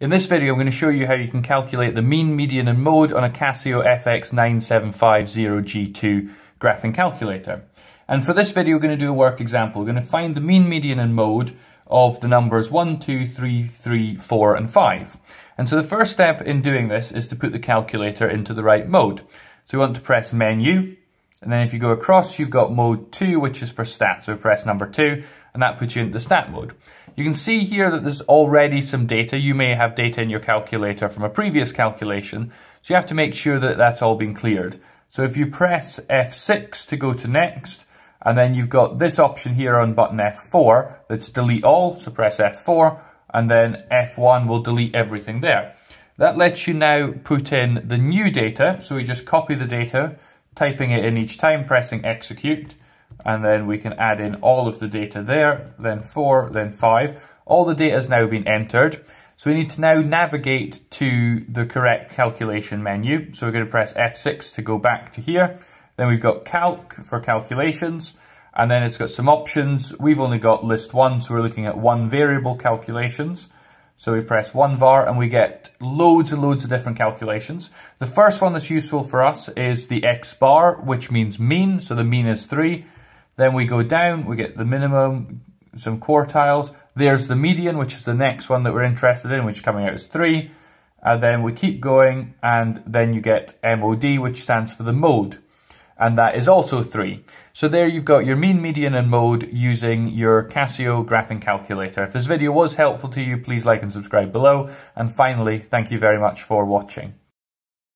In this video, I'm going to show you how you can calculate the mean, median and mode on a Casio FX9750G2 graphing calculator. And for this video, we're going to do a worked example. We're going to find the mean, median and mode of the numbers 1, 2, 3, 3, 4 and 5. And so the first step in doing this is to put the calculator into the right mode. So we want to press menu, and then if you go across, you've got mode 2, which is for stats. So press number 2, and that puts you into the stat mode. You can see here that there's already some data. You may have data in your calculator from a previous calculation, so you have to make sure that that's all been cleared. So if you press F6 to go to next, and then you've got this option here on button F4 that's delete all, so press F4, and then F1 will delete everything there. That lets you now put in the new data, so we just copy the data, typing it in each time, pressing execute, and then we can add in all of the data there, then 4, then 5. All the data has now been entered. So we need to now navigate to the correct calculation menu. So we're going to press F6 to go back to here. Then we've got calc for calculations, and then it's got some options. We've only got list one, so we're looking at one variable calculations. So we press one var and we get loads and loads of different calculations. The first one that's useful for us is the X bar, which means mean. So the mean is three. Then we go down, we get the minimum, some quartiles. There's the median, which is the next one that we're interested in, which is coming out as three. And then we keep going, and then you get MOD, which stands for the mode. And that is also three. So there you've got your mean, median, and mode using your Casio graphing calculator. If this video was helpful to you, please like and subscribe below. And finally, thank you very much for watching.